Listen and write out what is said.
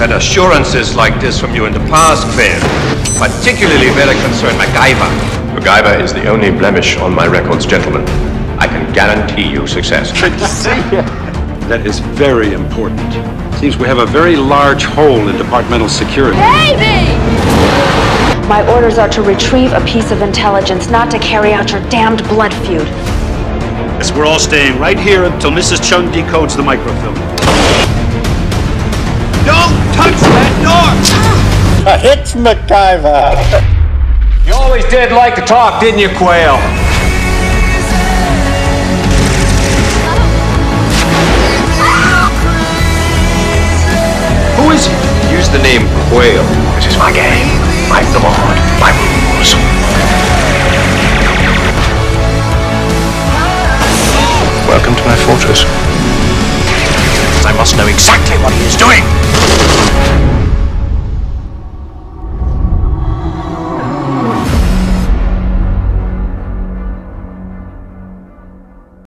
had assurances like this from you in the past, Crane. Particularly where it concerned MacGyver. MacGyver is the only blemish on my records, gentlemen. I can guarantee you success. Good to see you. That is very important. Seems we have a very large hole in departmental security. Baby! My orders are to retrieve a piece of intelligence, not to carry out your damned blood feud. Yes, we're all staying right here until Mrs. Chung decodes the microfilm. Don't touch that door! It's MacGyver! You always did like to talk, didn't you, Quail? Who is he? Use the name Quail. This is my game. I'm the Lord. My rules. Welcome to my fortress. I must know exactly what he is doing.